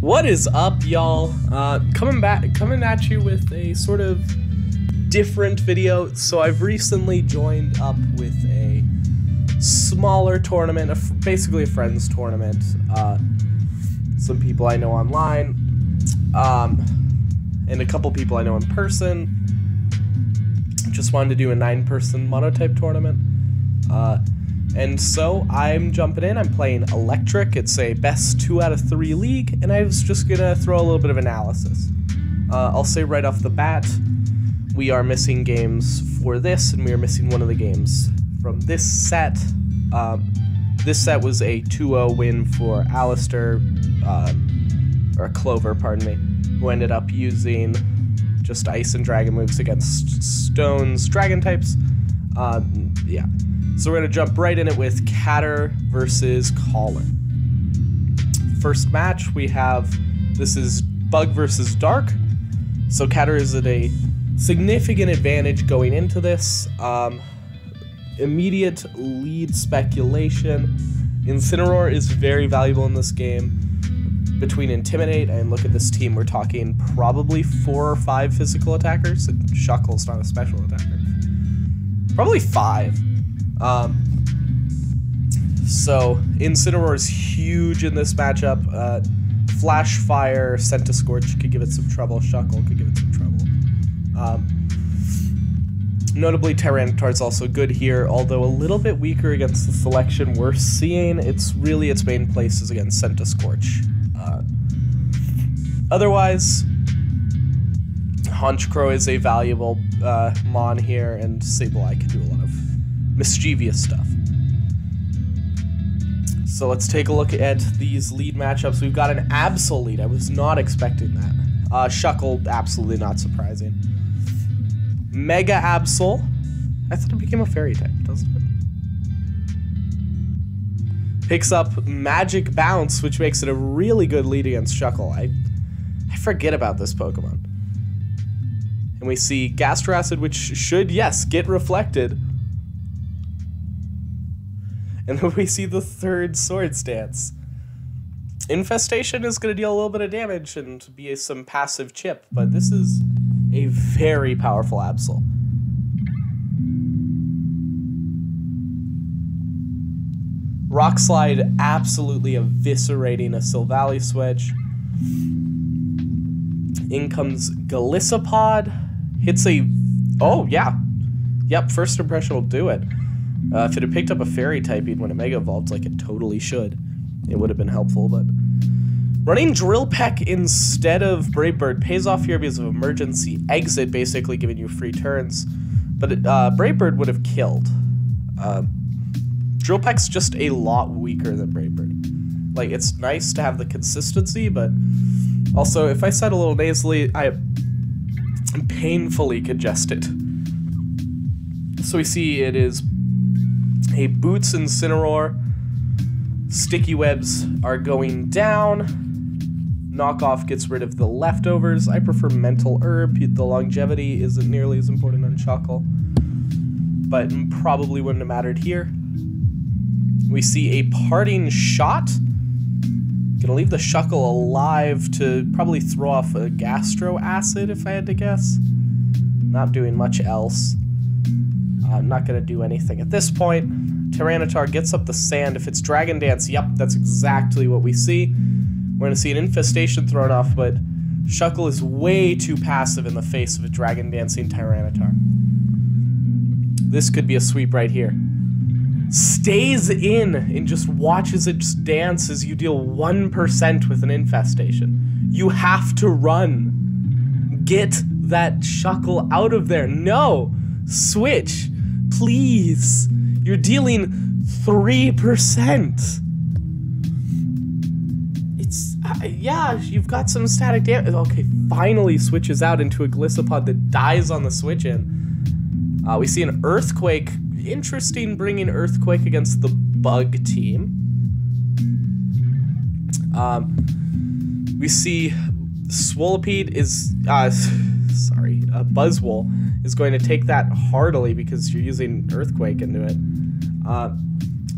What is up, y'all? Uh, coming back, coming at you with a sort of different video. So I've recently joined up with a smaller tournament, basically a friends tournament. Uh, some people I know online, um, and a couple people I know in person. Just wanted to do a nine-person monotype tournament. Uh, and so I'm jumping in. I'm playing Electric. It's a best two out of three league, and I was just gonna throw a little bit of analysis. Uh, I'll say right off the bat, we are missing games for this, and we are missing one of the games from this set. Um, this set was a 2-0 win for Alistair, uh, or Clover, pardon me, who ended up using just ice and dragon moves against stones, dragon types. Uh, yeah. So we're gonna jump right in it with Catter versus Caller. First match we have this is Bug versus Dark. So Catter is at a significant advantage going into this. Um, immediate lead speculation. Incineroar is very valuable in this game. Between Intimidate and look at this team, we're talking probably four or five physical attackers. And Shuckle's not a special attacker. Probably five. Um, so Incineroar is huge in this matchup. Uh, Flash Fire, Centiskorch could give it some trouble. Shuckle could give it some trouble. Um, notably, is also good here, although a little bit weaker against the selection we're seeing. It's really its main place is against Centiskorch. Uh, otherwise, Honchkrow is a valuable uh, Mon here, and Sableye can do a lot of mischievous stuff. So let's take a look at these lead matchups. We've got an Absol lead. I was not expecting that. Uh, Shuckle, absolutely not surprising. Mega Absol. I thought it became a fairy type, doesn't it? Picks up Magic Bounce, which makes it a really good lead against Shuckle. I, I forget about this Pokemon. And we see Gastro Acid, which should, yes, get reflected. And then we see the third Swords Dance. Infestation is going to deal a little bit of damage and be some passive chip, but this is a very powerful Absol. Rock Slide absolutely eviscerating a Silvally switch. In comes Golisopod. Hits a... Oh, yeah. Yep, first impression will do it. Uh, if it had picked up a fairy typing when it mega evolved like it totally should, it would have been helpful, but... Running Drill Peck instead of Brave Bird pays off here because of emergency exit, basically giving you free turns. But it, uh, Brave Bird would have killed. Uh, Drill Peck's just a lot weaker than Brave Bird. Like, it's nice to have the consistency, but also, if I said a little nasally, I am painfully congested. So we see it is a Boots and Incineroar. Sticky webs are going down. Knockoff gets rid of the leftovers. I prefer Mental Herb. The longevity isn't nearly as important on Shuckle. But probably wouldn't have mattered here. We see a parting shot. Gonna leave the Shuckle alive to probably throw off a Gastro Acid if I had to guess. Not doing much else. Uh, I'm not gonna do anything at this point. Tyranitar gets up the sand. If it's Dragon Dance, yep, that's exactly what we see. We're going to see an infestation thrown off, but Shuckle is way too passive in the face of a Dragon Dancing Tyranitar. This could be a sweep right here. Stays in and just watches it just dance as you deal 1% with an infestation. You have to run. Get that Shuckle out of there. No! Switch! Please! You're dealing 3%. It's, uh, yeah, you've got some static damage. Okay, finally switches out into a Golisopod that dies on the switch in. Uh, we see an Earthquake. Interesting bringing Earthquake against the Bug team. Um, we see Swolipede is, uh, sorry, uh, Buzzwole is going to take that heartily because you're using Earthquake into it. Uh,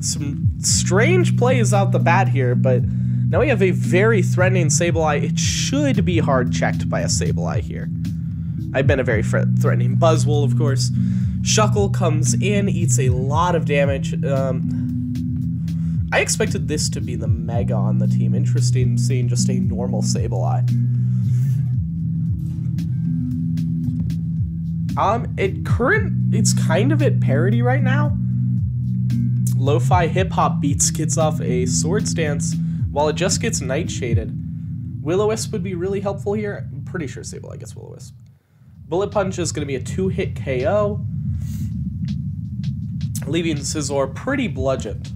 some strange plays out the bat here, but Now we have a very threatening Sableye. It should be hard checked by a Sableye here. I've been a very threatening Buzzwole, of course. Shuckle comes in, eats a lot of damage. Um, I expected this to be the Mega on the team. Interesting seeing just a normal Sableye. Um, it current, it's kind of at parity right now. Lo-fi hip-hop beats gets off a Swords Dance while it just gets Nightshaded. Will-O-Wisp would be really helpful here. I'm pretty sure Sableye gets Will-O-Wisp. Bullet Punch is going to be a two-hit KO, leaving Scizor pretty bludgeoned.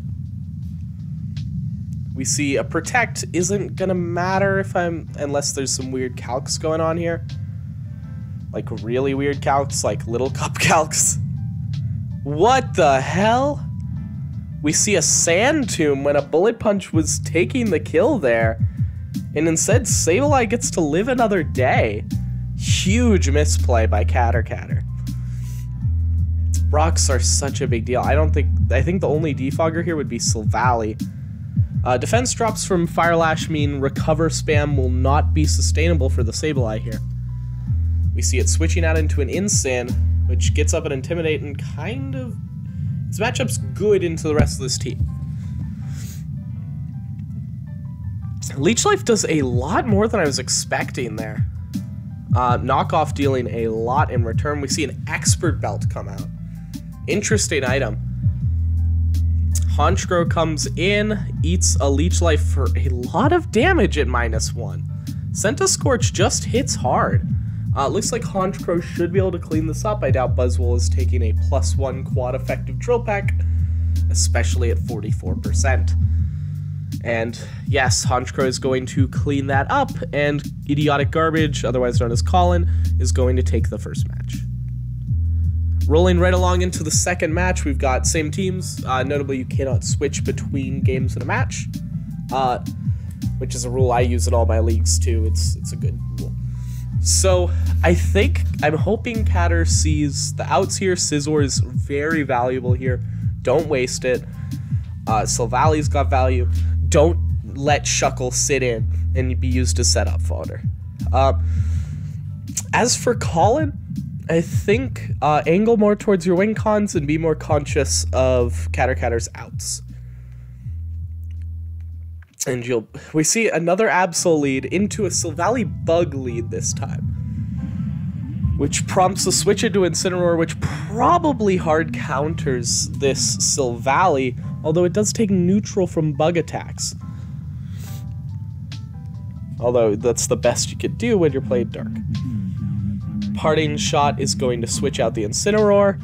We see a Protect isn't going to matter if I'm unless there's some weird calcs going on here. Like really weird calcs, like little cup calcs. What the hell? We see a sand tomb when a bullet punch was taking the kill there. And instead, Sableye gets to live another day. Huge misplay by Catter Catter. Rocks are such a big deal. I don't think, I think the only defogger here would be Silvally. Uh, defense drops from Fire Lash mean recover spam will not be sustainable for the Sableye here. We see it switching out into an Incin, which gets up and Intimidate and kind of... Its matchup's good into the rest of this team. Leech Life does a lot more than I was expecting there. Uh, knockoff dealing a lot in return. We see an expert belt come out. Interesting item. Honchkrow comes in, eats a leech life for a lot of damage at minus one. Scorch just hits hard. Uh, looks like Honchkrow should be able to clean this up. I doubt Buzzwole is taking a plus one quad effective Drill Peck, especially at 44%. And yes, Honchkrow is going to clean that up, and Idiotic Garbage, otherwise known as Colin, is going to take the first match. Rolling right along into the second match, we've got same teams. Uh, notably, you cannot switch between games in a match, uh, which is a rule I use in all my leagues too. It's it's a good rule. So I think I'm hoping Catter sees the outs here. Scizor is very valuable here. Don't waste it. Uh, Silvally's got value don't let Shuckle sit in and be used as setup fodder. Uh, as for Colin, I think uh, angle more towards your wing cons and be more conscious of Catter Catter's outs. And you'll we see another Absol lead into a Silvally bug lead this time. Which prompts a switch into Incineroar, which probably hard counters this Silvally, although it does take neutral from bug attacks. Although that's the best you could do when you're playing Dark. Parting Shot is going to switch out the Incineroar.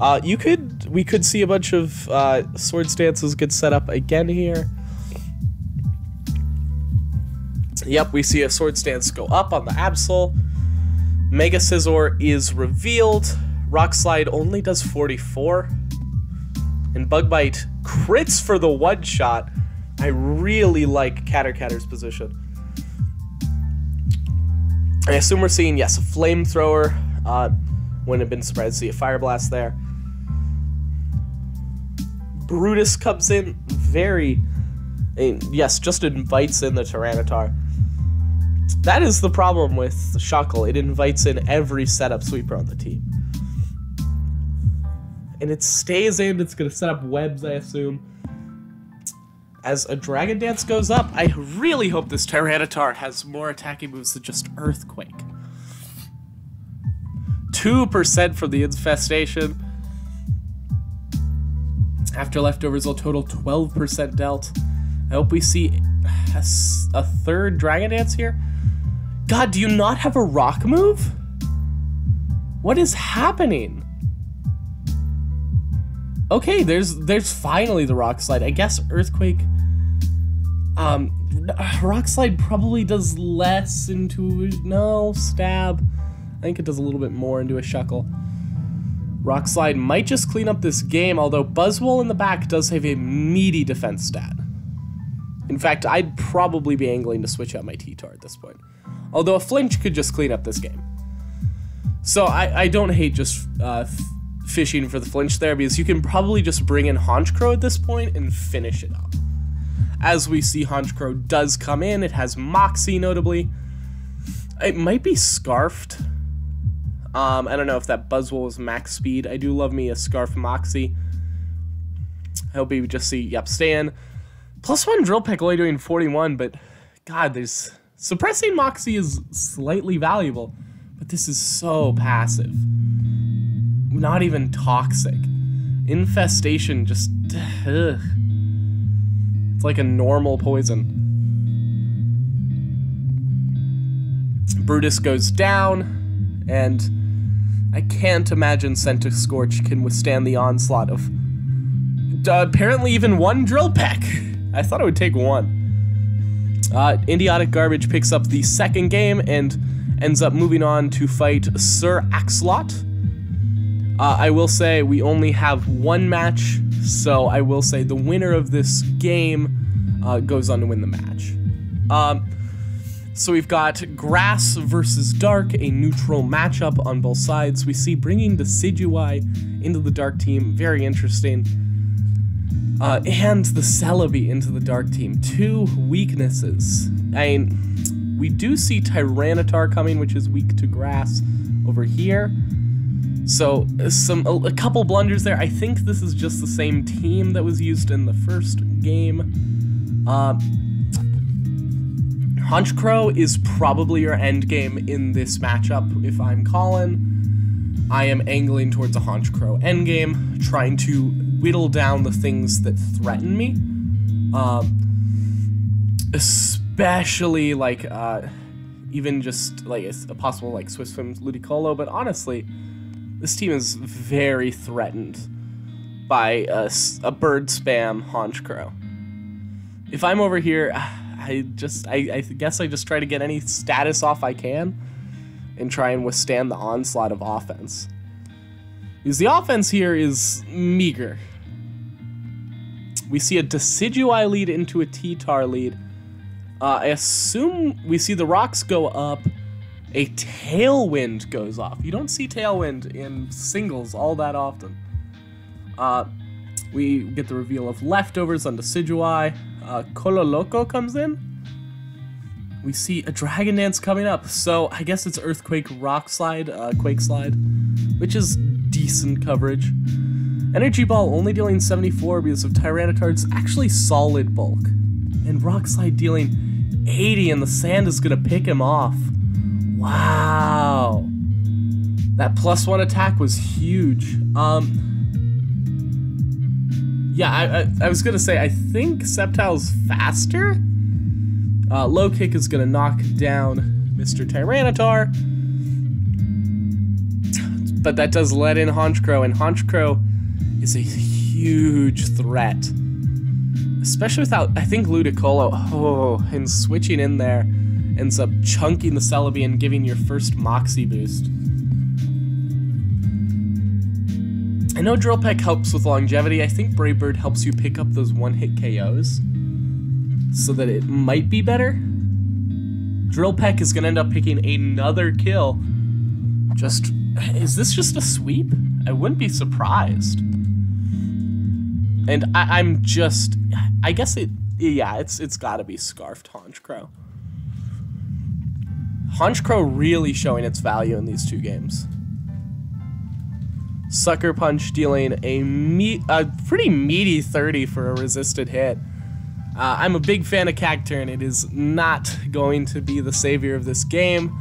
Uh, you could, we could see a bunch of uh, Swords Dances get set up again here. Yep, we see a Swords Dance go up on the Absol. Mega Scizor is revealed. Rock Slide only does 44 and Bug Bite crits for the one shot. I really like Catter's position. I assume we're seeing, yes, a flamethrower. Uh, wouldn't have been surprised to see a fire blast there. Brutus comes in very, and yes, just invites in the Tyranitar. That is the problem with Shuckle. It invites in every setup sweeper on the team and it stays in. It's going to set up webs, I assume. As a Dragon Dance goes up, I really hope this Tyranitar has more attacking moves than just Earthquake. 2% from the Infestation. After leftovers will total 12% dealt. I hope we see a, a third Dragon Dance here. God, do you not have a rock move? What is happening? Okay, there's there's finally the rock slide. I guess earthquake. Um, rock slide probably does less into no stab. I think it does a little bit more into a shuckle. Rock slide might just clean up this game, although Buzzwole in the back does have a meaty defense stat. In fact, I'd probably be angling to switch out my T-Tar at this point. Although a flinch could just clean up this game. So I, I don't hate just uh, fishing for the flinch there because you can probably just bring in Honchkrow at this point and finish it up. as we see Honchkrow does come in. It has Moxie, notably. It might be Scarfed. Um, I don't know if that Buzzwole is max speed. I do love me a Scarf Moxie. I hope we just see, yep, Stan. Plus one Drill Peck only doing 41, but God, there's... Suppressing Moxie is slightly valuable, but this is so passive. Not even toxic. Infestation just... Ugh. It's like a normal poison. Brutus goes down, and I can't imagine Centiskorch can withstand the onslaught of uh, apparently even one drill peck. I thought it would take one. Uh, Garbage picks up the second game and ends up moving on to fight Sir Axolot. Uh, I will say we only have one match, so I will say the winner of this game uh, goes on to win the match. Um, so we've got Grass versus Dark, a neutral matchup on both sides. We see bringing Decidueye into the Dark team, very interesting. Uh, and the Celebi into the Dark team, two weaknesses. I mean, we do see Tyranitar coming, which is weak to Grass over here. So some a, a, couple blunders there. I think this is just the same team that was used in the first game. Uh, Honchkrow is probably your end game in this matchup if I'm Colin. I am angling towards a Honchkrow endgame, trying to whittle down the things that threaten me. Um, especially like uh, even just like a possible like Swift Swim Ludicolo, but honestly, this team is very threatened by a, a bird spam Honchkrow. If I'm over here, I just, I, I guess I just try to get any status off I can and try and withstand the onslaught of offense. Because the offense here is meager. We see a Decidueye lead into a T-Tar lead. Uh, I assume we see the rocks go up, a Tailwind goes off. You don't see Tailwind in singles all that often. Uh, we get the reveal of leftovers on Decidueye uh, Cololoco comes in. We see a Dragon Dance coming up, so I guess it's Earthquake Rock Slide, uh, Quake Slide, which is decent coverage. Energy Ball only dealing 74 because of Tyranitar's actually solid bulk. And Rock Slide dealing 80 and the sand is gonna pick him off. Wow. That plus one attack was huge. Um, yeah, I, I, I was gonna say, I think Sceptile's faster? Uh, low kick is gonna knock down Mr. Tyranitar. But that does let in Honchkrow, and Honchkrow is a huge threat. Especially without, I think Ludicolo, oh, and switching in there ends up chunking the Celebi and giving your first Moxie boost. I know Drill Peck helps with longevity. I think Brave Bird helps you pick up those one-hit KOs so that it might be better. Drill Peck is going to end up picking another kill. Just, is this just a sweep? I wouldn't be surprised. And I, am just, I guess it, yeah, it's it's got to be Scarfed Honchkrow. Honchkrow really showing its value in these two games. Sucker Punch dealing a, me a pretty meaty 30 for a resisted hit. Uh, I'm a big fan of Cacturne. It is not going to be the savior of this game.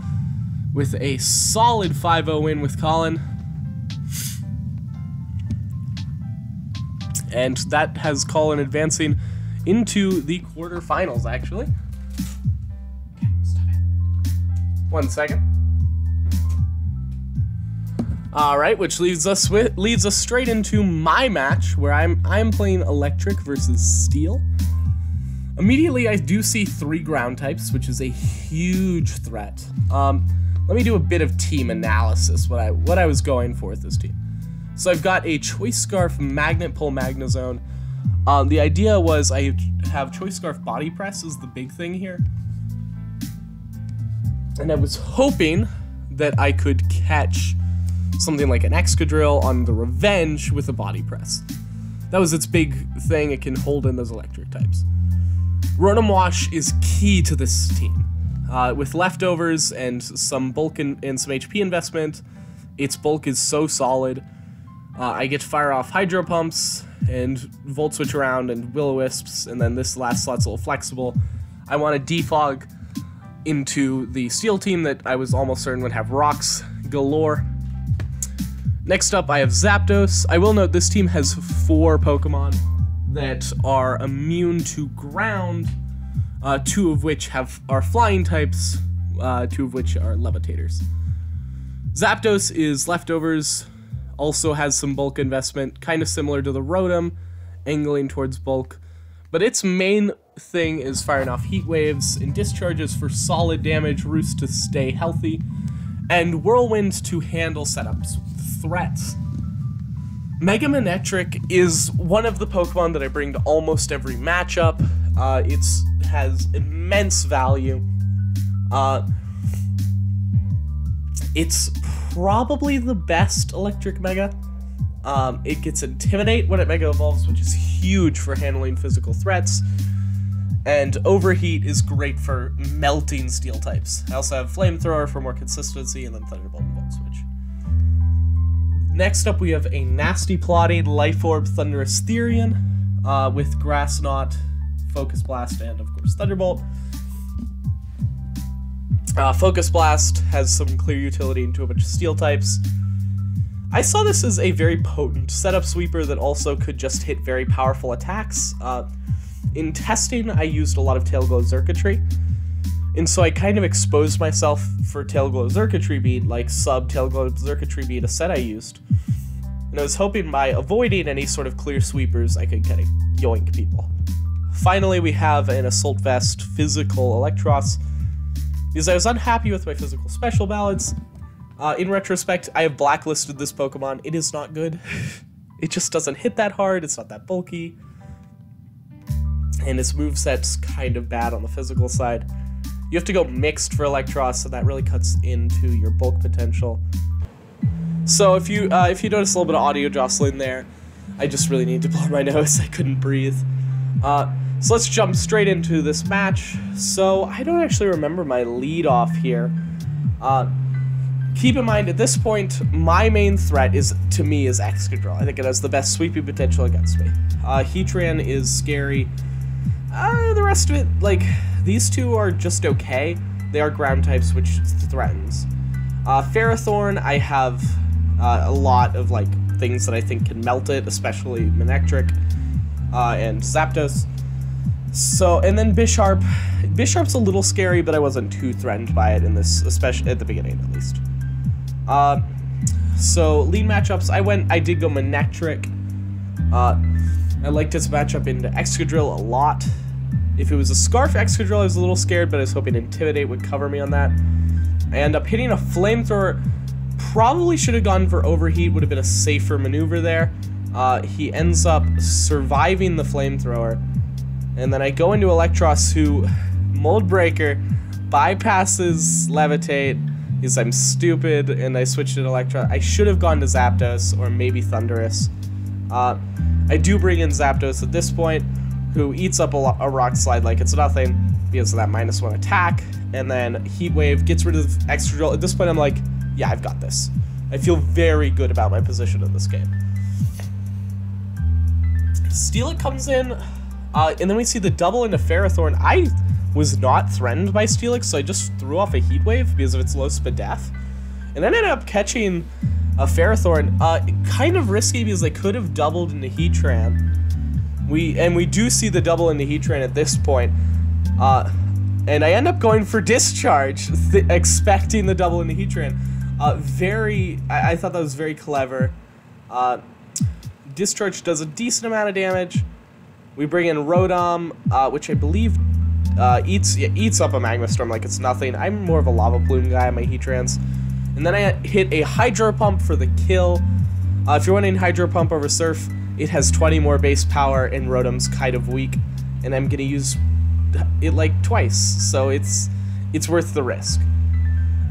With a solid 5-0 win with Colin. And that has Colin advancing into the quarterfinals, actually. One second. All right, which leads us with, leads us straight into my match where I'm I'm playing electric versus steel. Immediately, I do see three ground types, which is a huge threat. Um, let me do a bit of team analysis. What I what I was going for with this team. So I've got a Choice Scarf Magnet Pull Magnezone. Um, the idea was I have Choice Scarf Body Press is the big thing here. And I was hoping that I could catch something like an Excadrill on the Revenge with a body press. That was its big thing, it can hold in those electric types. Rotom Wash is key to this team. Uh, with leftovers and some bulk and, and, some HP investment, its bulk is so solid. Uh, I get to fire off Hydro Pumps and Volt Switch around and Will-O-Wisps, and then this last slot's a little flexible. I want to defog into the Steel team that I was almost certain would have rocks galore. Next up, I have Zapdos. I will note this team has four Pokemon that are immune to ground, uh, two of which have are flying types, uh, two of which are levitators. Zapdos is leftovers, also has some bulk investment, kind of similar to the Rotom, angling towards bulk, but its main thing is firing off heat waves and discharges for solid damage, Roost to stay healthy, and Whirlwind to handle setups threats. Mega Manectric is one of the Pokemon that I bring to almost every matchup. Uh, it has immense value. Uh, it's probably the best Electric Mega. Um, it gets Intimidate when it Mega Evolves, which is huge for handling physical threats. And Overheat is great for melting Steel types. I also have Flamethrower for more consistency, and then Thunderbolt and Volt Switch. Next up, we have a nasty plotting Life Orb Thundurus Therian uh, with Grass Knot, Focus Blast, and of course Thunderbolt. Uh, Focus Blast has some clear utility into a bunch of steel types. I saw this as a very potent setup sweeper that also could just hit very powerful attacks. Uh, in testing, I used a lot of Tail Glow Xurkitree, and so I kind of exposed myself for Tail Glow Xurkitree Bead, like sub Tail Glow Xurkitree Bead, a set I used. And I was hoping by avoiding any sort of clear sweepers, I could kind of yoink people. Finally, we have an Assault Vest physical Eelektross, because I was unhappy with my physical special balance. Uh, in retrospect, I have blacklisted this Pokemon. It is not good. it just doesn't hit that hard, it's not that bulky. And its moveset's kind of bad on the physical side. You have to go mixed for Eelektross, so that really cuts into your bulk potential. So if you uh, if you notice a little bit of audio jostling there, I just really need to blow my nose. I couldn't breathe. Uh, so let's jump straight into this match. So I don't actually remember my lead off here. Uh, keep in mind at this point, my main threat is to me is Excadrill. I think it has the best sweeping potential against me. Uh, Heatran is scary. Uh, the rest of it, like, these two are just okay. They are ground types, which threatens. Uh, Ferrothorn, I have uh, a lot of, like, things that I think can melt it, especially Manectric uh, and Zapdos. So, and then Bisharp. Bisharp's a little scary, but I wasn't too threatened by it in this, especially at the beginning, at least. Uh, so, lead matchups, I went, I did go Manectric. Uh, I liked its matchup into Excadrill a lot. If it was a Scarf Excadrill, I was a little scared, but I was hoping Intimidate would cover me on that. I end up hitting a Flamethrower. Probably should have gone for Overheat, would have been a safer maneuver there. Uh, he ends up surviving the Flamethrower. And then I go into Eelektross, who Mold Breaker bypasses Levitate because I'm stupid and I switched to Electra. I should have gone to Zapdos or maybe Thundurus. Uh, I do bring in Zapdos at this point who eats up a, a rock slide like it's nothing because of that minus one attack, and then Heat Wave gets rid of Excadrill. At this point, I'm like, yeah, I've got this. I feel very good about my position in this game. Steelix comes in, uh, and then we see the double into Ferrothorn. I was not threatened by Steelix, so I just threw off a Heat Wave because of its low speed death. And then ended up catching a Ferrothorn. Uh, kind of risky because I could have doubled into Heatran. We and we do see the double into Heatran at this point. Uh, and I end up going for discharge, expecting the double into Heatran. Uh, very, I, I, thought that was very clever. Uh, discharge does a decent amount of damage. We bring in Rotom, uh, which I believe uh, eats yeah, eats up a Magma Storm like it's nothing. I'm more of a Lava Plume guy on my Heatrans. And then I hit a Hydro Pump for the kill. Uh, if you're running Hydro Pump over Surf, it has 20 more base power and Rotom's kind of weak, and I'm gonna use it like twice, so it's it's worth the risk.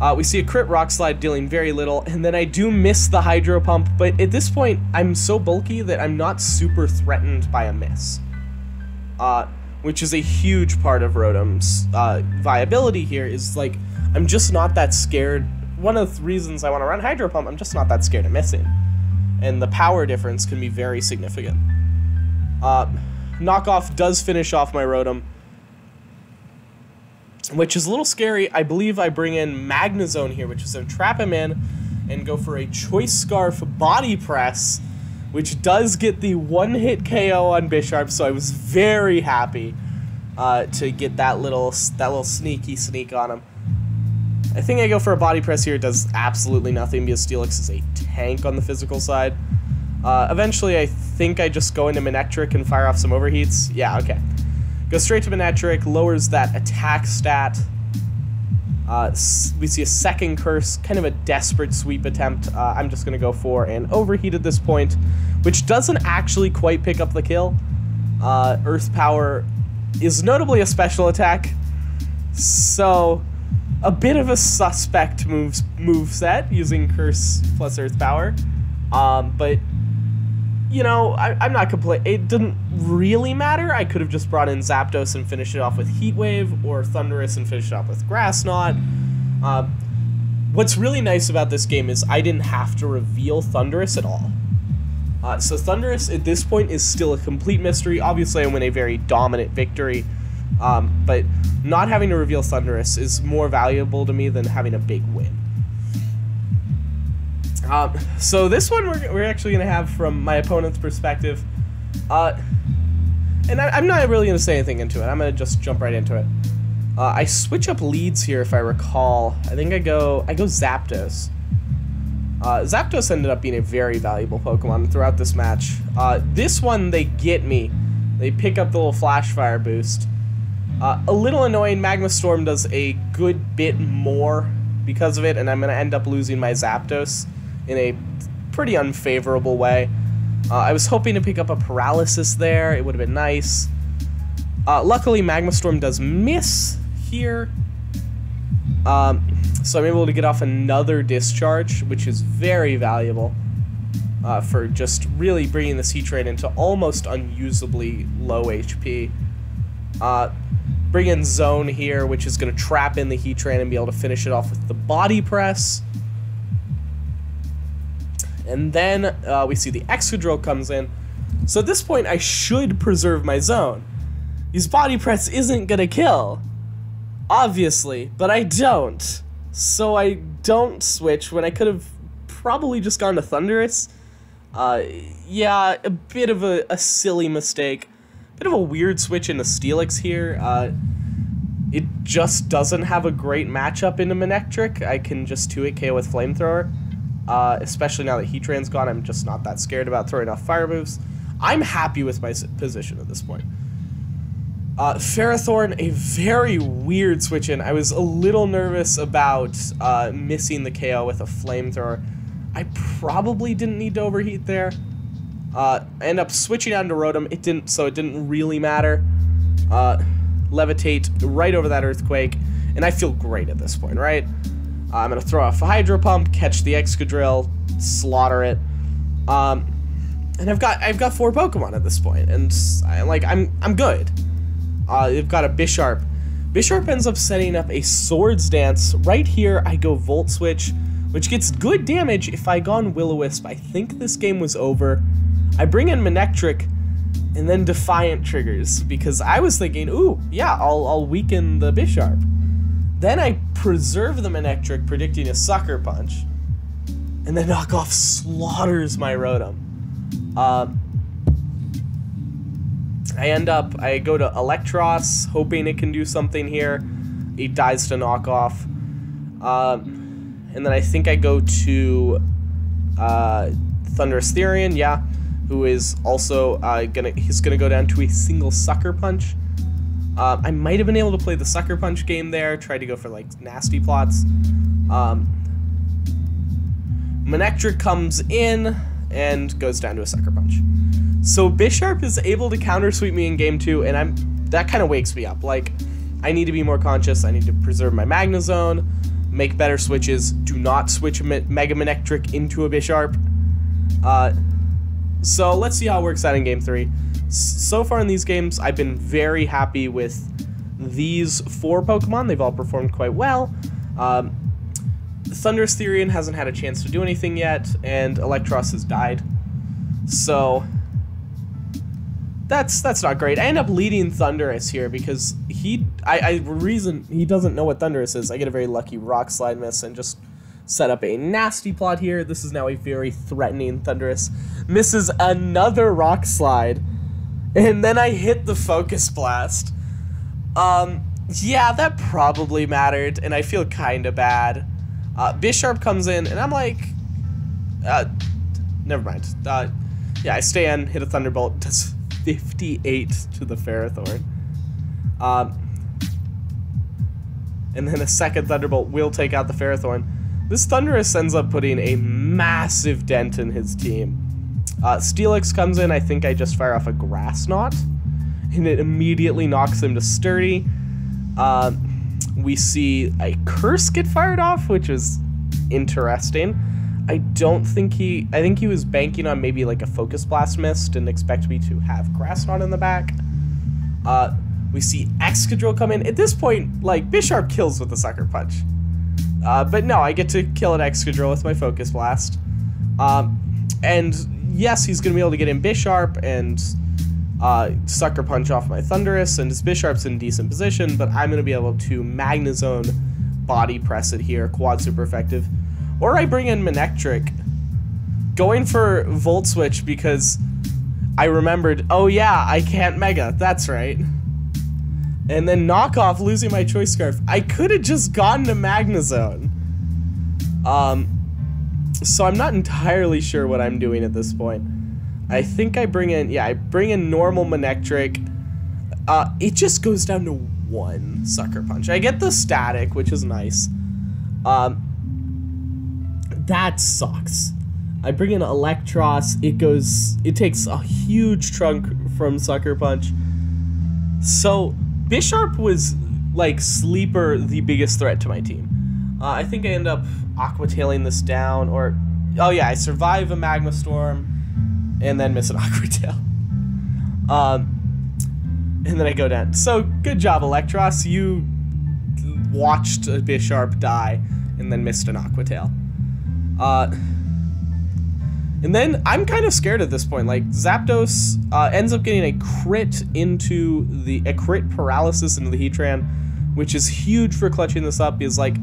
Uh, we see a crit rock slide dealing very little, and then I do miss the hydro pump, but at this point, I'm so bulky that I'm not super threatened by a miss. Uh, which is a huge part of Rotom's uh, viability here, is like, I'm just not that scared. One of the reasons I want to run Hydro Pump, I'm just not that scared of missing. And the power difference can be very significant. Uh, knockoff does finish off my Rotom, which is a little scary. I believe I bring in Magnezone here, which is to trap him in and go for a Choice Scarf Body Press, which does get the one-hit KO on Bisharp, so I was very happy uh, to get that little that little sneaky sneak on him. I think I go for a Body Press here. It does absolutely nothing because Steelix is a tank on the physical side. Uh, eventually, I think I just go into Manectric and fire off some overheats. Yeah, okay. Go straight to Manectric, lowers that attack stat. Uh, we see a second curse, kind of a desperate sweep attempt. Uh, I'm just going to go for an overheat at this point, which doesn't actually quite pick up the kill. Uh, Earth Power is notably a special attack, so a bit of a suspect moves move set using Curse plus Earth Power. Um, but you know, I, am not complaining. It didn't really matter. I could have just brought in Zapdos and finished it off with Heat Wave, or Thundurus and finished it off with Grass Knot. Uh, what's really nice about this game is I didn't have to reveal Thundurus at all. Uh, so Thundurus at this point is still a complete mystery. Obviously, I win a very dominant victory, um, but not having to reveal Thundurus is more valuable to me than having a big win. Um, so this one we're, we're actually going to have from my opponent's perspective. Uh, and I, am not really going to say anything into it. I'm going to just jump right into it. Uh, I switch up leads here if I recall. I think I go I go Zapdos. Uh, Zapdos ended up being a very valuable Pokemon throughout this match. Uh, this one, they get me. They pick up the little Flash Fire boost. Uh, a little annoying, Magma Storm does a good bit more because of it, and I'm going to end up losing my Zapdos in a pretty unfavorable way. Uh, I was hoping to pick up a paralysis there. It would have been nice. Uh, luckily, Magma Storm does miss here. Um, so I'm able to get off another discharge, which is very valuable uh, for just really bringing this Heatran into almost unusably low HP. Uh, bring in Zone here, which is going to trap in the Heatran and be able to finish it off with the Body Press. And then uh, we see the Excadrill comes in. So at this point, I should preserve my zone. His body press isn't gonna kill. Obviously, but I don't. So I don't switch when I could have probably just gone to Thundurus. Uh, yeah, a bit of a, a silly mistake. Bit of a weird switch into Steelix here. Uh, it just doesn't have a great matchup into Manectric. I can just 2-hit KO with Flamethrower. Uh, especially now that Heatran's gone, I'm just not that scared about throwing off fire moves. I'm happy with my position at this point. Uh, Ferrothorn, a very weird switch in. I was a little nervous about uh, missing the KO with a flamethrower. I probably didn't need to overheat there. Uh, end up switching out into Rotom. It didn't, so it didn't really matter. Uh, levitate right over that earthquake, and I feel great at this point, right? I'm gonna throw off a Hydro Pump, catch the Excadrill, slaughter it. Um, and I've got I've got four Pokemon at this point, and I, like I'm I'm good. Uh, you've got a Bisharp. Bisharp ends up setting up a Swords Dance. Right here, I go Volt Switch, which gets good damage if I gone Will-O-Wisp. I think this game was over. I bring in Manectric, and then Defiant triggers, because I was thinking, ooh, yeah, I'll, I'll weaken the Bisharp. Then I preserve the Manectric, predicting a Sucker Punch. And then Knockoff slaughters my Rotom. Uh, I end up, I go to Eelektross, hoping it can do something here. It dies to Knockoff. Um, and then I think I go to uh, Thundurus Therian, yeah, who is also uh, gonna, he's gonna go down to a single Sucker Punch. Uh, I might have been able to play the Sucker Punch game there, try to go for like nasty plots. Um, Manectric comes in and goes down to a Sucker Punch. So Bisharp is able to counter sweep me in game two, and I'm that kind of wakes me up. Like, I need to be more conscious. I need to preserve my Magnezone, make better switches. Do not switch Mega Manectric into a Bisharp. Uh, so let's see how it works out in game three. so far in these games, I've been very happy with these four Pokemon. They've all performed quite well. Um, Thundurus Therian hasn't had a chance to do anything yet, and Eelektross has died. So that's that's not great. I end up leading Thundurus here because he I, I reason he doesn't know what Thundurus is. I get a very lucky Rock Slide miss and just set up a nasty plot here. This is now a very threatening Thundurus. Misses another Rock Slide, and then I hit the Focus Blast. Um, yeah, that probably mattered, and I feel kind of bad. Uh, Bisharp comes in, and I'm like, uh, never mind. Uh, yeah, I stand, hit a Thunderbolt, does 58 to the Ferrothorn. Um, and then a second Thunderbolt will take out the Ferrothorn. This Thundurus ends up putting a massive dent in his team. Uh, Steelix comes in, I think I just fire off a Grass Knot, and it immediately knocks him to Sturdy. Uh, we see a Curse get fired off, which is interesting. I don't think he. I think he was banking on maybe like a Focus Blast miss. Didn't expect me to have Grass Knot in the back. Uh, we see Excadrill come in. At this point, like Bisharp kills with a Sucker Punch. Uh, but no, I get to kill an Excadrill with my Focus Blast. Um, and yes, he's gonna be able to get in Bisharp and uh, Sucker Punch off my Thundurus, and his Bisharp's in decent position, but I'm gonna be able to Magnezone body press it here, quad super effective. Or I bring in Manectric, going for Volt Switch because I remembered, oh yeah, I can't Mega, that's right. And then knockoff losing my Choice Scarf. I could have just gotten a Magnezone. Um, so I'm not entirely sure what I'm doing at this point. I think I bring in, yeah, I bring in normal Manectric. Uh, it just goes down to one Sucker Punch. I get the static, which is nice. Um, that sucks. I bring in Eelektross, it goes, it takes a huge chunk from Sucker Punch. So, Bisharp was, like, sleeper the biggest threat to my team. Uh, I think I end up Aqua Tailing this down, or, oh yeah, I survive a Magma Storm, and then miss an Aqua Tail. Um, and then I go down. So, good job, Eelektross. You watched a Bisharp die, and then missed an Aqua Tail. Uh, and then I'm kind of scared at this point. Like Zapdos uh, ends up getting a crit into the a crit paralysis into the Heatran, which is huge for clutching this up. Is like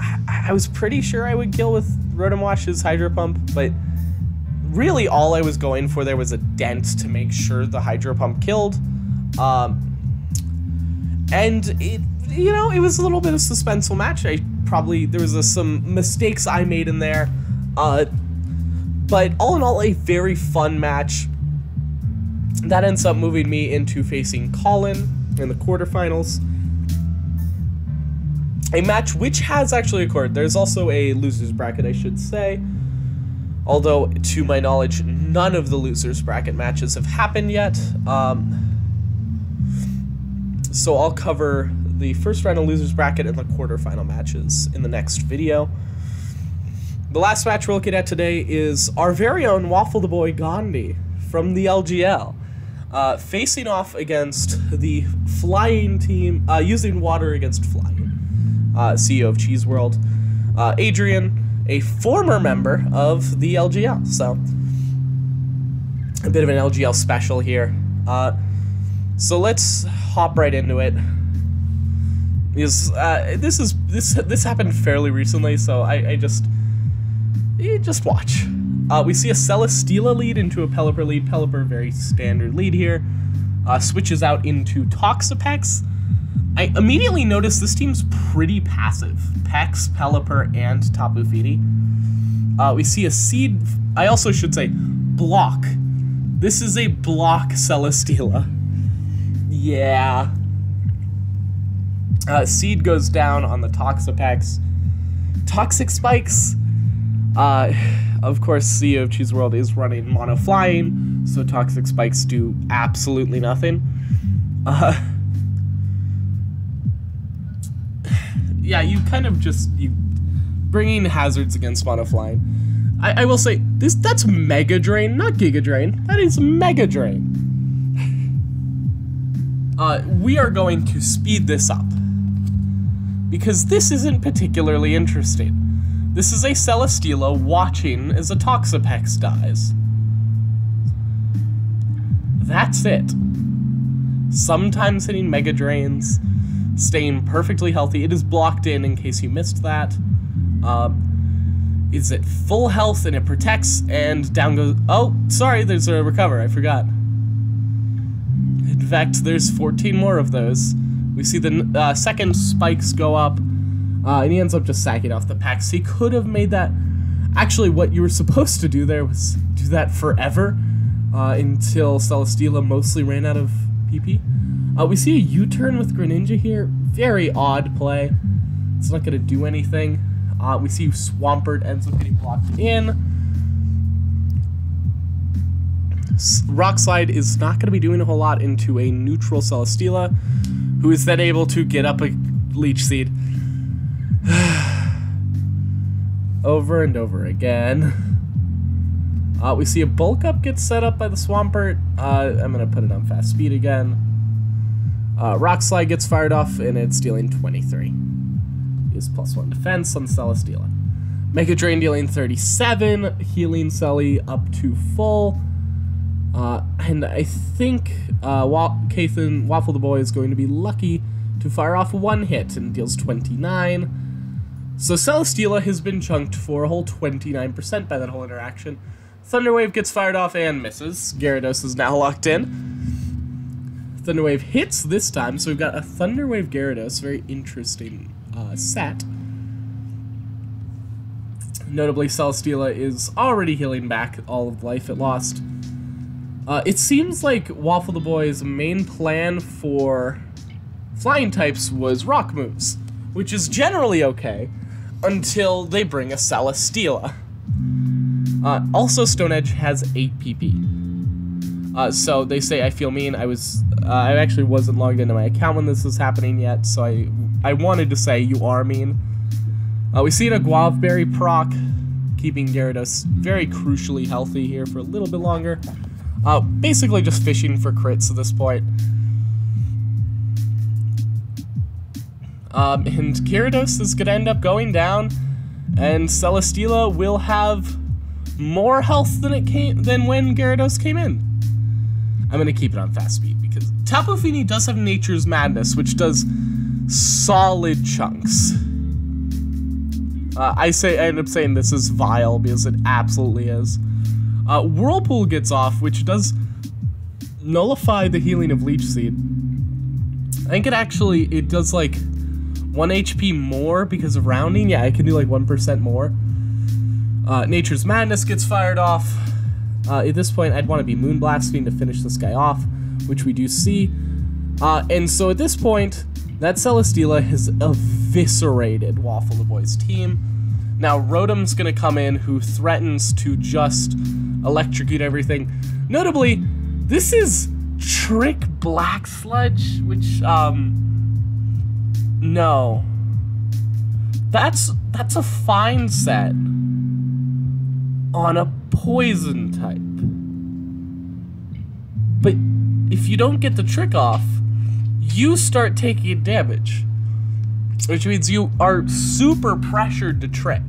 I, I was pretty sure I would kill with Rotom Wash's Hydro Pump, but really all I was going for there was a dent to make sure the Hydro Pump killed. Um, and it you know it was a little bit of suspenseful match. I probably there was a, some mistakes I made in there. Uh, but all in all, a very fun match. That ends up moving me into facing Colin in the quarterfinals. A match which has actually occurred. There's also a loser's bracket, I should say. Although, to my knowledge, none of the loser's bracket matches have happened yet. Um, so I'll cover the first round of losers bracket and the quarterfinal matches in the next video. The last match we're looking at today is our very own Waffle the Boy Gandhi from the LGL, uh, facing off against the flying team, uh, using water against flying, uh, CEO of Cheese World, uh, Adrian, a former member of the LGL. So, a bit of an LGL special here. Uh, so let's hop right into it uh, this is this this happened fairly recently, so I, I just you just watch. Uh, we see a Celesteela lead into a Pelipper lead. Pelipper, very standard lead here. Uh, switches out into Toxapex. I immediately notice this team's pretty passive. Pex, Pelipper, and Tapu Fini. Uh, we see a Seed. I also should say block. This is a block Celesteela. Yeah, uh, Seed goes down on the Toxapex. Toxic Spikes. Uh, of course, CEO of Cheese World is running Mono Flying, so Toxic Spikes do absolutely nothing. Uh, yeah, you kind of just you bringing hazards against Mono Flying. I, I will say this that's Mega Drain, not Giga Drain. That is Mega Drain. Uh, we are going to speed this up. Because this isn't particularly interesting. This is a Celesteela watching as a Toxapex dies. That's it. Sometimes hitting Mega Drains, staying perfectly healthy. It is blocked in in case you missed that. Uh, is at full health and it protects and down goes. Oh, sorry, there's a recover. I forgot. In fact, there's 14 more of those. We see the uh, second spikes go up, uh, and he ends up just sacking off the packs. He could have made that. Actually, what you were supposed to do there was do that forever uh, until Celesteela mostly ran out of PP. Uh, we see a U-turn with Greninja here. Very odd play. It's not going to do anything. Uh, we see Swampert ends up getting blocked in. Rock Slide is not going to be doing a whole lot into a neutral Celesteela, who is then able to get up a Leech Seed. Over and over again. Uh, we see a bulk up get set up by the Swampert. Uh, I'm going to put it on fast speed again. Uh, Rock Slide gets fired off, and it's dealing 23. Is plus 1 defense on Celesteela. Mega Drain dealing 37, healing Selly up to full. Uh, and I think uh, Wa Kathan, Waffle the Boy is going to be lucky to fire off one hit and deals 29. So Celesteela has been chunked for a whole 29% by that whole interaction. Thunderwave gets fired off and misses. Gyarados is now locked in. Thunderwave hits this time, so we've got a Thunderwave Gyarados, very interesting uh, set. Notably, Celesteela is already healing back all of the life it lost. Uh, it seems like Waffle the Boy's main plan for flying types was rock moves, which is generally okay until they bring a Celesteela. Uh, also, Stone Edge has 8 PP. Uh, so they say I feel mean. I was, uh, I actually wasn't logged into my account when this was happening yet, so I, I wanted to say you are mean. Uh, we see a Guavaberry proc, keeping Gyarados very crucially healthy here for a little bit longer. Uh, basically just fishing for crits at this point. Um, and Gyarados is gonna end up going down, and Celesteela will have more health than it came than when Gyarados came in. I'm gonna keep it on fast speed because Tapu Fini does have Nature's Madness, which does solid chunks. Uh, I say I end up saying this is vile because it absolutely is. Uh, Whirlpool gets off, which does nullify the healing of Leech Seed. I think it actually, it does like 1 HP more because of rounding. Yeah, I can do like 1% more. Uh, Nature's Madness gets fired off. Uh, at this point, I'd want to be Moonblasting to finish this guy off, which we do see. Uh, and so at this point, that Celesteela has eviscerated Waffle the Boy's team. Now, Rotom's going to come in, who threatens to just electrocute everything. Notably, this is Trick Black Sludge, which, um, no. That's, that's a fine set on a poison type. But if you don't get the trick off, you start taking damage. Which means you are super pressured to trick.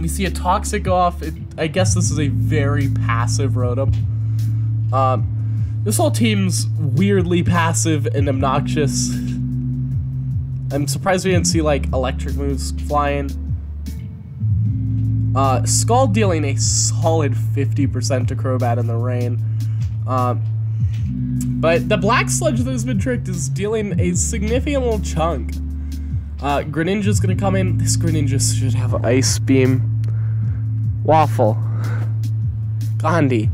We see a toxic off. It, I guess this is a very passive Rotom. Um, this whole team's weirdly passive and obnoxious. I'm surprised we didn't see like electric moves flying. Uh, Scald dealing a solid 50% to Crobat in the rain. Um, but the Black Sludge that has been tricked is dealing a significant little chunk. Uh, Greninja's gonna come in. This Greninja should have Ice Beam. Waffle. Gandhi.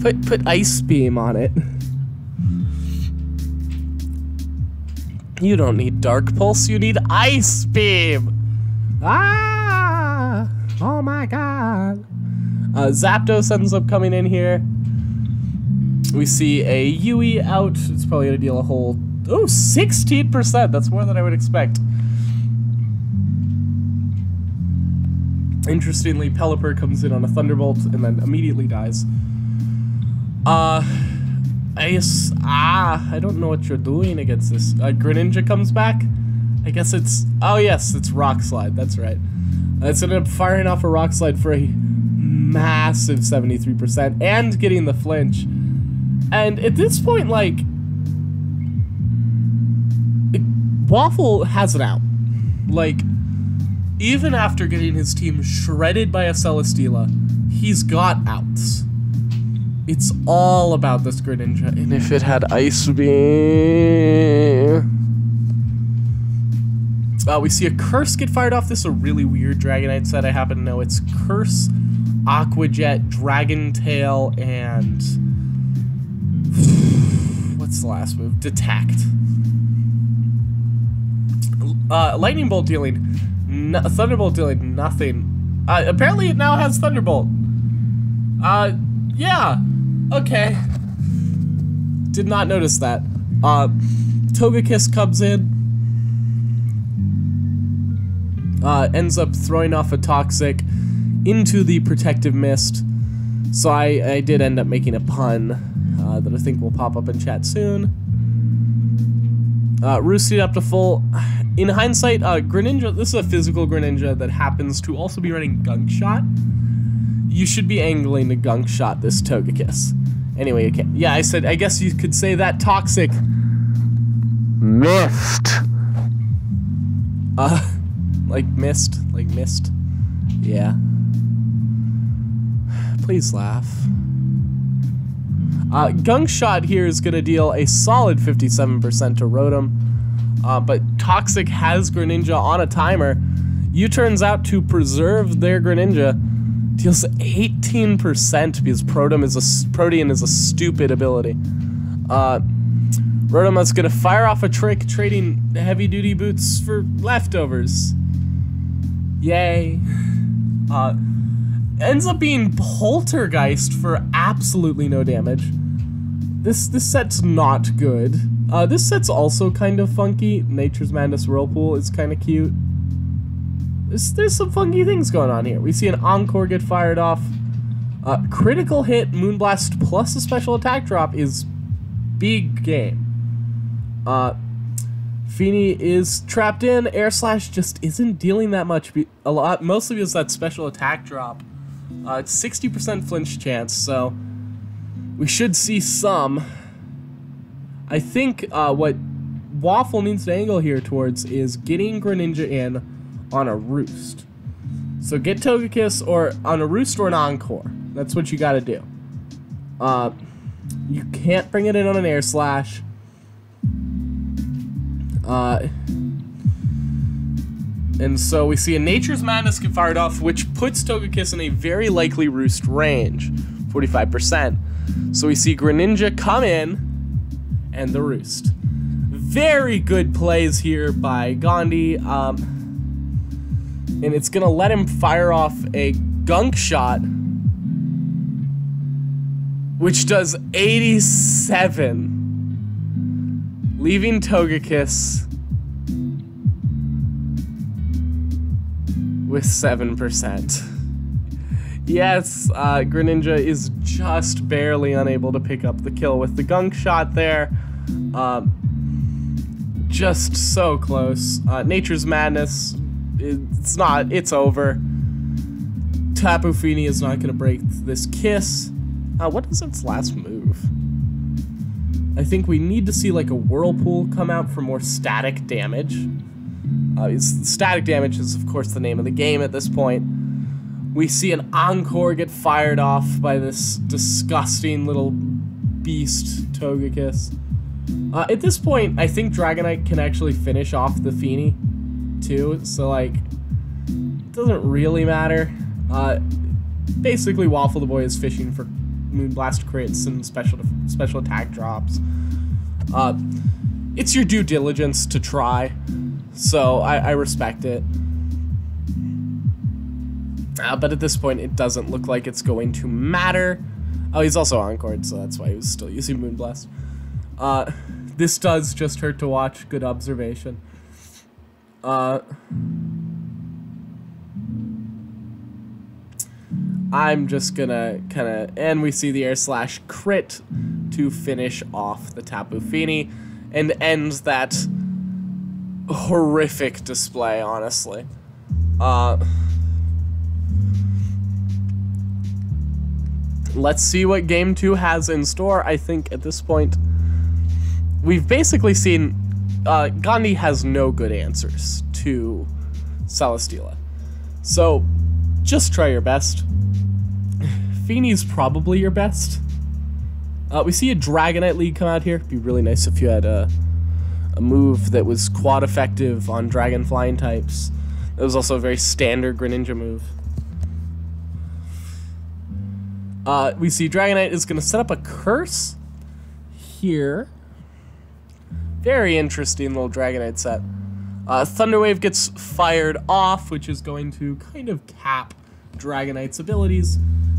Put, put Ice Beam on it. You don't need Dark Pulse, you need Ice Beam! Ah! Oh my god! Uh, Zapdos ends up coming in here. We see a Yui out. It's probably to deal a whole... Oh, 16%! That's more than I would expect. Interestingly, Pelipper comes in on a Thunderbolt and then immediately dies. Uh, Ice. Ah, I don't know what you're doing against this. Uh, Greninja comes back. I guess it's. Oh, yes, it's Rock Slide. That's right. Uh, it's ended up firing off a Rock Slide for a massive 73% and getting the flinch. And at this point, like. It, Waffle has it out. Like, even after getting his team shredded by a Celesteela, he's got outs. It's all about this grid Greninja. And if it had Ice Beam... Uh, we see a Curse get fired off. This is a really weird Dragonite set. I happen to know it's Curse, Aqua Jet, Dragon Tail, and... What's the last move? Detect. Uh, Lightning Bolt dealing... No, Thunderbolt dealing nothing. Uh, apparently it now has Thunderbolt. Uh, yeah. Okay. Did not notice that. Uh, Togekiss comes in. Uh, ends up throwing off a Toxic into the Protective Mist. So I, I did end up making a pun uh, that I think will pop up in chat soon. Uh, Roosted up to full. In hindsight, uh, Greninja, this is a physical Greninja that happens to also be running Gunk Shot. You should be angling to Gunk Shot this Togekiss. Anyway, okay. yeah, I said, I guess you could say that Toxic missed. Uh, like mist, like mist. Yeah. Please laugh. Uh, Gunk Shot here is going to deal a solid 57% to Rotom, uh, but Toxic has Greninja on a timer. U turns out to preserve their Greninja, deals 18% because Protom is a Protean is a stupid ability. Uh, Rotom is going to fire off a trick, trading heavy duty boots for leftovers. Yay. Uh, ends up being Poltergeist for absolutely no damage. This this set's not good. Uh, this set's also kind of funky. Nature's Madness Whirlpool is kind of cute. There's, there's some funky things going on here. We see an Encore get fired off. Uh, critical hit Moonblast plus a special attack drop is big game. Uh, Fini is trapped in. Air Slash just isn't dealing that much. A lot, mostly because that special attack drop. Uh, it's 60% flinch chance, so we should see some. I think uh, what Waffle needs to angle here towards is getting Greninja in on a roost. So get Togekiss or on a roost or an encore. That's what you got to do. Uh, you can't bring it in on an air slash. Uh, and so we see a Nature's Madness get fired off, which puts Togekiss in a very likely roost range, 45%. So we see Greninja come in, and the roost. Very good plays here by Gandhi. Um, and it's to let him fire off a gunk shot, which does 87, leaving Togekiss with 7%. Yes, uh, Greninja is just barely unable to pick up the kill with the gunk shot there. Um, just so close. Uh, Nature's Madness, it's not, it's over. Tapu Fini is not going to break this kiss. Uh, what is its last move? I think we need to see like a Whirlpool come out for more static damage. Uh, static damage is of course the name of the game at this point. We see an Encore get fired off by this disgusting little beast Togekiss. Uh, at this point, I think Dragonite can actually finish off the Fini, too, so, like, it doesn't really matter. Uh, basically, Waffle the Boy is fishing for Moonblast crits and special special attack drops. Uh, it's your due diligence to try, so I, I respect it. Uh, but at this point, it doesn't look like it's going to matter. Oh, he's also Encored, so that's why he was still using Moonblast. Uh, this does just hurt to watch. Good observation. Uh, I'm just gonna kind of, and we see the air slash crit, to finish off the Tapu Fini and end that horrific display, honestly. Uh, let's see what Game 2 has in store. I think at this point, we've basically seen uh, Gandhi has no good answers to Celesteela. So, just try your best. Fini's probably your best. Uh, we see a Dragonite League come out here. It'd be really nice if you had a, a move that was quad effective on Dragon Flying types. It was also a very standard Greninja move. Uh, we see Dragonite is going to set up a curse here. Very interesting little Dragonite set. Uh, Thunderwave gets fired off, which is going to kind of cap Dragonite's abilities.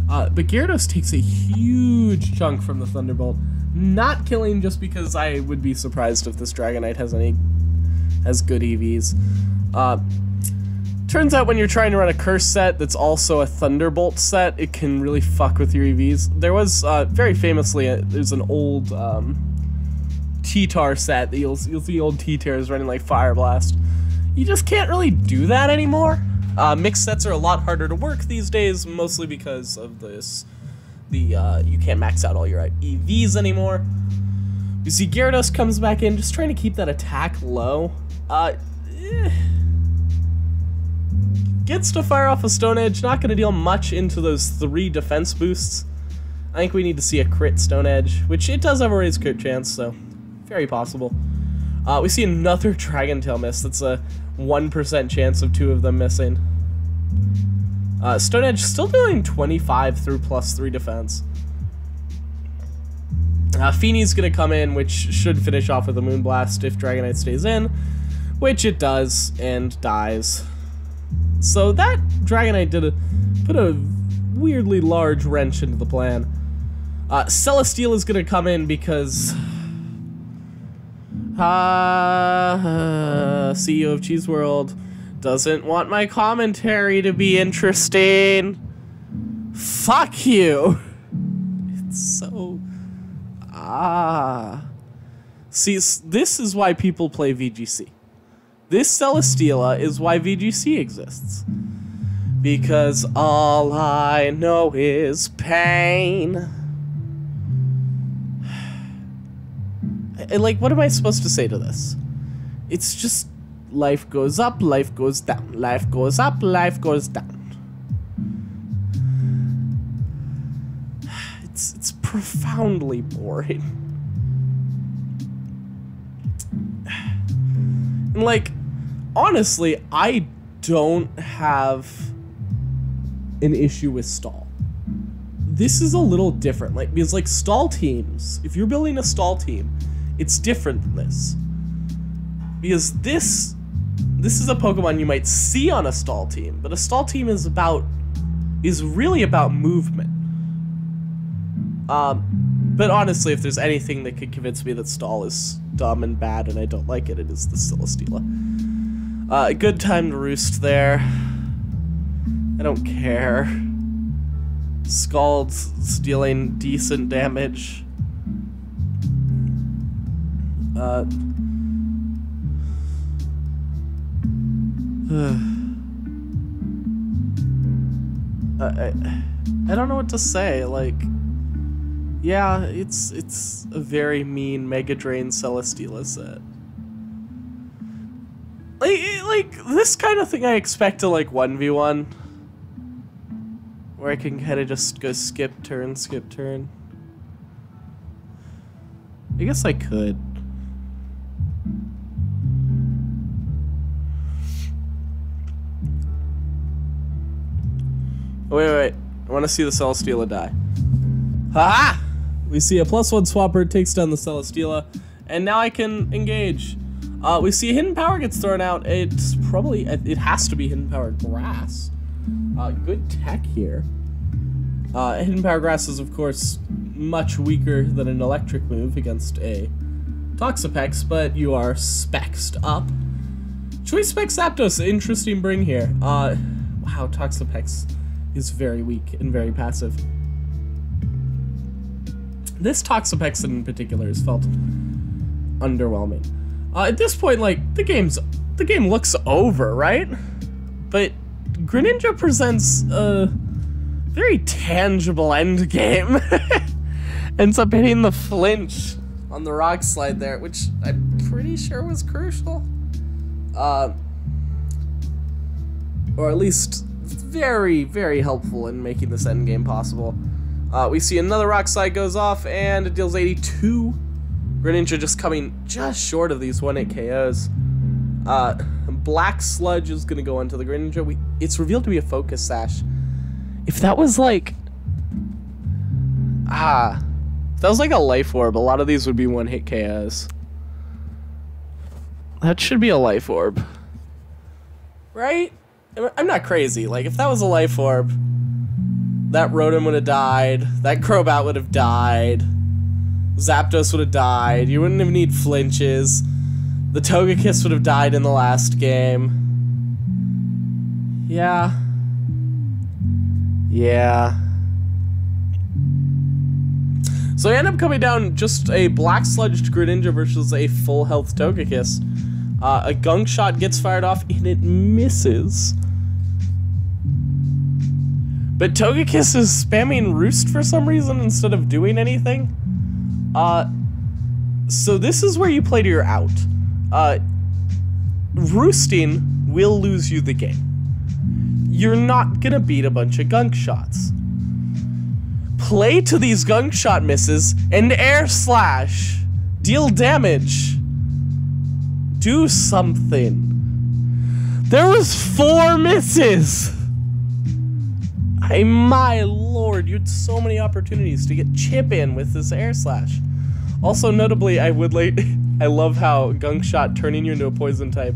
Uh, but Gyarados takes a huge chunk from the Thunderbolt, not killing just because I would be surprised if this Dragonite has any has good EVs. Uh, turns out when you're trying to run a Curse set that's also a Thunderbolt set, it can really fuck with your EVs. There was uh, very famously a, there's an old um, T-Tar set that you'll you'll see old T-Tars running like Fire Blast. You just can't really do that anymore. Uh, mixed sets are a lot harder to work these days, mostly because of this. The uh, you can't max out all your EVs anymore. You see, Gyarados comes back in, just trying to keep that attack low. Uh, eh. Gets to fire off a Stone Edge, not going to deal much into those three defense boosts. I think we need to see a crit Stone Edge, which it does have a raised crit chance, so very possible. Uh, we see another Dragon Tail miss. That's a 1% chance of two of them missing. Uh, Stone Edge still doing 25 through plus 3 defense. Uh, Fini's going to come in, which should finish off with a Moonblast if Dragonite stays in, which it does, and dies. So that Dragonite did a, put a weirdly large wrench into the plan. Uh, Celesteela is going to come in because uh, CEO of Cheese World doesn't want my commentary to be interesting. Fuck you. It's so ah. See, this is why people play VGC. This Celesteela is why VGC exists. Because all I know is pain. Eh, like, what am I supposed to say to this? It's just life goes up, life goes down, life goes up, life goes down. It's it's profoundly boring. And like, honestly, I don't have an issue with stall. This is a little different, like because like stall teams, if you're building a stall team, it's different than this. Because this this is a Pokemon you might see on a stall team, but a stall team is about is really about movement. Um, but honestly, if there's anything that could convince me that stall is dumb and bad and I don't like it, it is the Celesteela. Uh, good time to roost there. I don't care. Scald's dealing decent damage. Uh, I, I don't know what to say. Like, yeah, it's it's a very mean Mega Drain Celesteela set. Like, like this kind of thing I expect to like one v one, where I can kind of just go skip turn, skip turn. I guess I could. Wait, wait, wait. I want to see the Celesteela die. Ha! We see a plus one Swampert takes down the Celesteela, and now I can engage. Uh, we see hidden power gets thrown out. It's probably, it has to be hidden power grass. Uh, good tech here. Uh, hidden power grass is, of course, much weaker than an electric move against a Toxapex, but you are spexed up. Choice Specs Zapdos, interesting bring here. Uh, wow, Toxapex is very weak and very passive. This Toxapex in particular has felt underwhelming. Uh, at this point, like the game's the game looks over, right? But Greninja presents a very tangible end game. Ends up hitting the flinch on the rock slide there, which I'm pretty sure was crucial. Uh, or at least very, very helpful in making this end game possible. Uh, we see another rock slide goes off and it deals 82. Greninja just coming just short of these 1 hit KOs. Uh, Black Sludge is going to go onto the Greninja. We, it's revealed to be a Focus Sash. If that was like... Ah. If that was like a Life Orb, a lot of these would be 1 hit KOs. That should be a Life Orb. Right? I'm not crazy. Like, if that was a Life Orb, that Rotom would have died. That Crobat would have died. Zapdos would have died. You wouldn't even need flinches. The Togekiss would have died in the last game. Yeah. Yeah. So I end up coming down just a Black Sludged Greninja versus a full health Togekiss. Uh, a gunk shot gets fired off and it misses. But Togekiss is spamming Roost for some reason instead of doing anything. Uh, so this is where you play to your out. Uh, roosting will lose you the game. You're not gonna beat a bunch of gunk shots. Play to these gunk shot misses and air slash. Deal damage. Do something. There was four misses. I, my lord, you had so many opportunities to get chip in with this air slash. Also, notably, I would like, I love how Gunk Shot turning you into a poison type,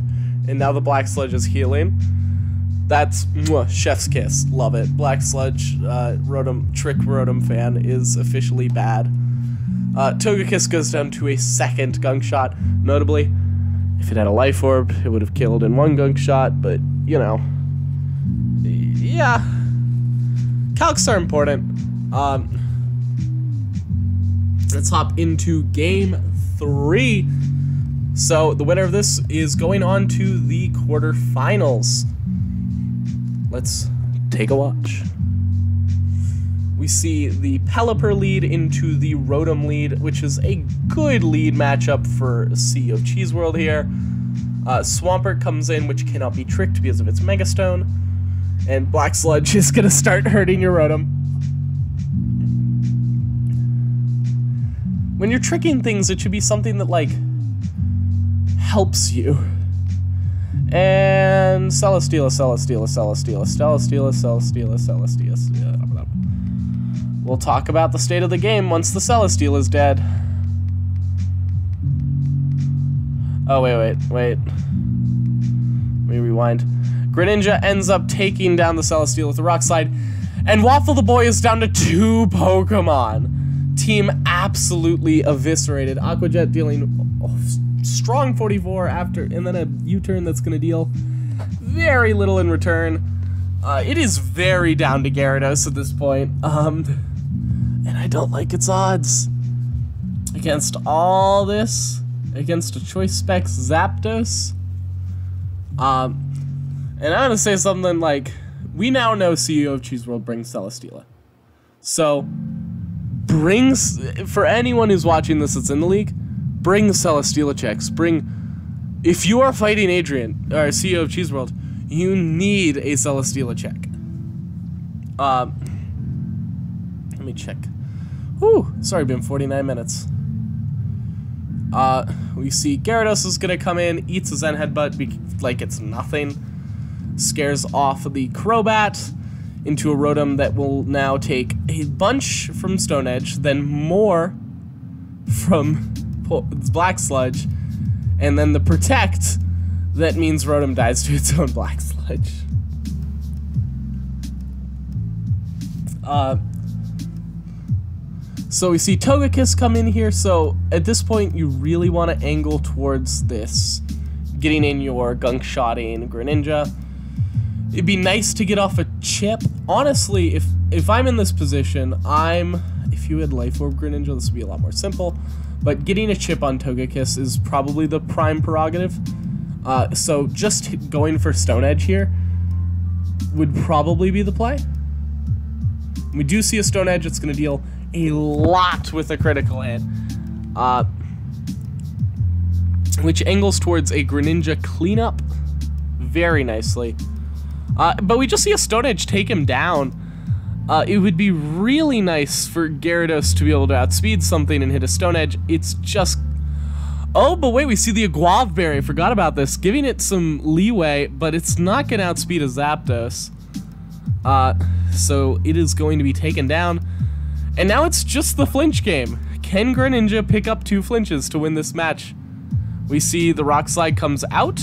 and now the Black Sludge is healing. That's mwah, chef's kiss. Love it. Black Sludge, uh, Rotom, Trick Rotom fan is officially bad. Uh, Togekiss goes down to a second Gunk Shot. Notably, if it had a Life Orb, it would have killed in one Gunk Shot, but, you know. Yeah. Calcs are important. Um, let's hop into game three. So the winner of this is going on to the quarterfinals. Let's take a watch. We see the Pelipper lead into the Rotom lead, which is a good lead matchup for CEO of Cheese World here. Uh, Swampert comes in, which cannot be tricked because of its Mega Stone. And Black Sludge is going to start hurting your Rotom. When you're tricking things, it should be something that, like, helps you. And Celesteela, Celesteela, Celesteela, Celesteela, Celesteela, Celesteela. We'll talk about the state of the game once the Celesteela is dead. Oh, wait, wait, wait. Let me rewind. Greninja ends up taking down the Celesteela with the Rock Slide, and Waffle the Boy is down to two Pokemon team absolutely eviscerated. Aqua Jet dealing oh, strong 44 after, and then a U-turn that's going to deal very little in return. Uh, it is very down to Gyarados at this point. Um, and I don't like its odds. Against all this, against a Choice Specs Zapdos. Um, and I'm gonna say something like, we now know CEO of Cheese World brings Celesteela. So, brings for anyone who's watching this that's in the league, bring Celesteela checks. Bring if you are fighting Adrian or CEO of Cheese World, you need a Celesteela check. Um, let me check. Whew, sorry, been 49 minutes. Uh, we see Gyarados is gonna come in, eats a Zen Headbutt like it's nothing, scares off the Crobat into a Rotom that will now take a bunch from Stone Edge, then more from Black Sludge, and then the Protect that means Rotom dies to its own Black Sludge. Uh, so we see Togekiss come in here, so at this point you really want to angle towards this, getting in your Gunk Shotting Greninja. It'd be nice to get off a chip. Honestly, if if I'm in this position, I'm if you had Life Orb Greninja, this would be a lot more simple. But getting a chip on Togekiss is probably the prime prerogative. Uh, so just going for Stone Edge here would probably be the play. We do see a Stone Edge, it's going to deal a lot with a critical hit. Uh, which angles towards a Greninja cleanup very nicely. Uh, but we just see a Stone Edge take him down. Uh, it would be really nice for Gyarados to be able to outspeed something and hit a Stone Edge. It's just... Oh, but wait, we see the Aguav Berry. Forgot about this. Giving it some leeway, but it's not going to outspeed a Zapdos. Uh, so it is going to be taken down. And now it's just the flinch game. Can Greninja pick up two flinches to win this match? We see the Rock Slide comes out.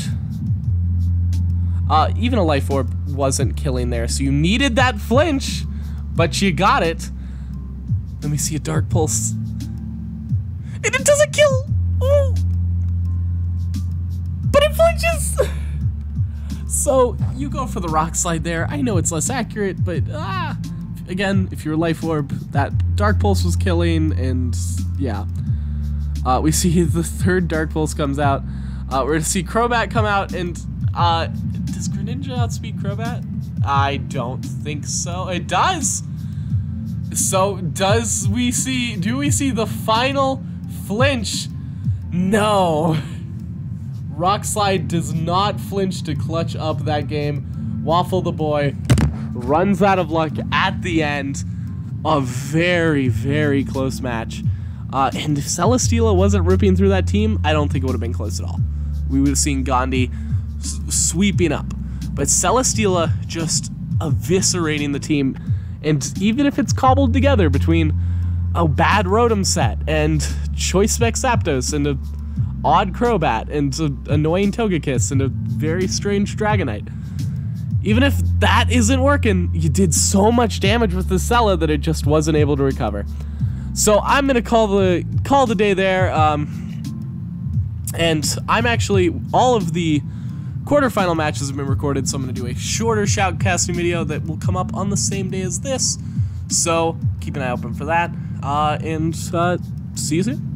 Uh, even a Life Orb wasn't killing there, so you needed that flinch but you got it. Let me see a dark pulse. And it doesn't kill. Oh. But it flinches. So you go for the rock slide there. I know it's less accurate, but ah, again, if you're life orb, that dark pulse was killing, and yeah. Uh, we see the third dark pulse comes out. Uh, we're gonna see Crobat come out, and uh, does Greninja outspeed Crobat? I don't think so. It does. So does we see, do we see the final flinch? No. Rock Slide does not flinch to clutch up that game. Waffle the boy runs out of luck at the end. A very, very close match. Uh, and if Celesteela wasn't ripping through that team, I don't think it would have been close at all. We would have seen Gandhi sweeping up. But Celesteela just eviscerating the team. And even if it's cobbled together between a bad Rotom set and Choice Spec and a odd Crobat and an annoying Togekiss and a very strange Dragonite. Even if that isn't working, you did so much damage with the Cella that it just wasn't able to recover. So I'm gonna call the call the day there. Um, and I'm actually all of the quarterfinal matches have been recorded, so I'm to do a shorter shoutcasting video that will come up on the same day as this. So keep an eye open for that, uh, and uh, see you soon.